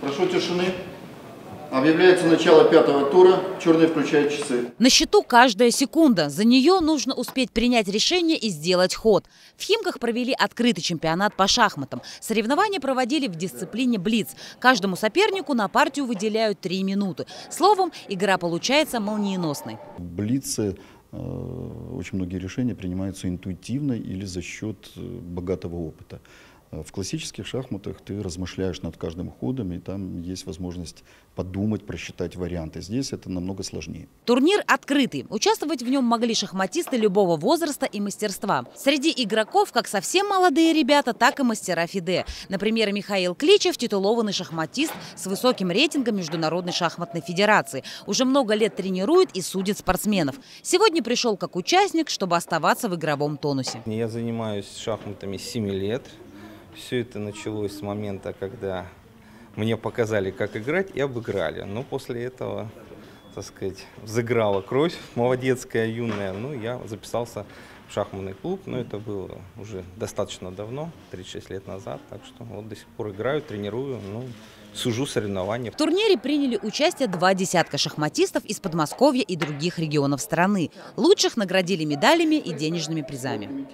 Прошу тишины. Объявляется начало пятого тура. Черный включает часы. На счету каждая секунда. За нее нужно успеть принять решение и сделать ход. В Химках провели открытый чемпионат по шахматам. Соревнования проводили в дисциплине «Блиц». Каждому сопернику на партию выделяют три минуты. Словом, игра получается молниеносной. В Блице э, очень многие решения принимаются интуитивно или за счет э, богатого опыта. Э, В классических шахматах ты размышляешь над каждым ходом, и там есть возможность подумать, просчитать варианты. Здесь это намного сложнее. Турнир открытый. Участвовать в нем могли шахматисты любого возраста и мастерства. Среди игроков как совсем молодые ребята, так и мастера ФИДЕ. Например, Михаил Кличев – титулованный шахматист с высоким рейтингом Международной шахматной федерации. Уже много лет тренирует и судит спортсменов. Сегодня пришел как участник, чтобы оставаться в игровом тонусе. Я занимаюсь шахматами с 7 лет. Все это началось с момента, когда мне показали, как играть, и обыграли. Но после этого, так сказать, взыграла кровь молодецкая, юная. Ну, я записался в шахматный клуб, но это было уже достаточно давно, 36 лет назад. Так что вот до сих пор играю, тренирую, ну, сужу соревнования. В турнире приняли участие два десятка шахматистов из Подмосковья и других регионов страны. Лучших наградили медалями и денежными призами.